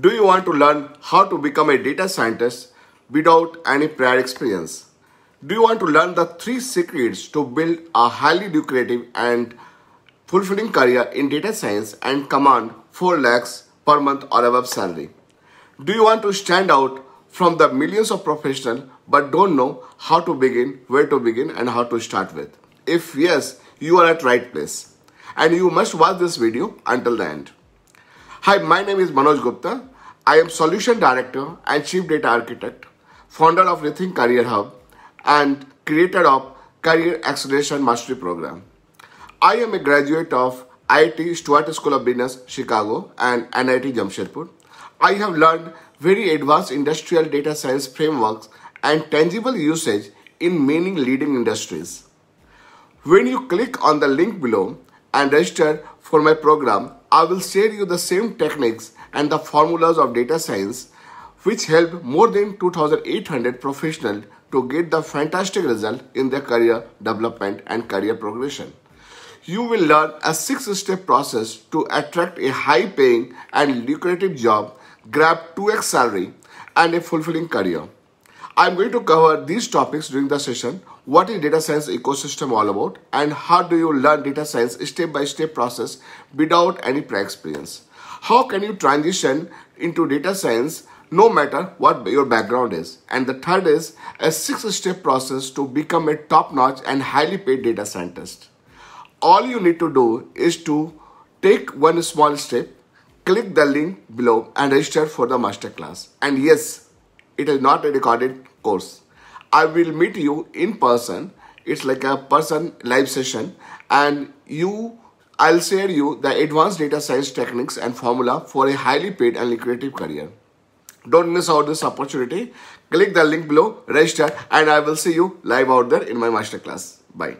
Do you want to learn how to become a data scientist without any prior experience? Do you want to learn the three secrets to build a highly lucrative and fulfilling career in data science and command 4 lakhs per month or above salary? Do you want to stand out from the millions of professionals but don't know how to begin, where to begin and how to start with? If yes, you are at right place and you must watch this video until the end. Hi, my name is Manoj Gupta. I am Solution Director and Chief Data Architect, founder of Rethink Career Hub, and creator of Career Acceleration Mastery Program. I am a graduate of IIT Stuart School of Business, Chicago, and NIT Jamshedpur. I have learned very advanced industrial data science frameworks and tangible usage in many leading industries. When you click on the link below and register for my program, I will share you the same techniques and the formulas of data science which help more than 2800 professionals to get the fantastic result in their career development and career progression. You will learn a six-step process to attract a high-paying and lucrative job, grab 2x salary, and a fulfilling career. I'm going to cover these topics during the session. What is data science ecosystem all about and how do you learn data science step by step process without any prior experience? How can you transition into data science no matter what your background is? And the third is a six step process to become a top notch and highly paid data scientist. All you need to do is to take one small step, click the link below and register for the masterclass. And yes, it is not a recorded course. I will meet you in person. It's like a person live session and you I'll share you the advanced data science techniques and formula for a highly paid and lucrative career. Don't miss out this opportunity. Click the link below, register and I will see you live out there in my masterclass. Bye.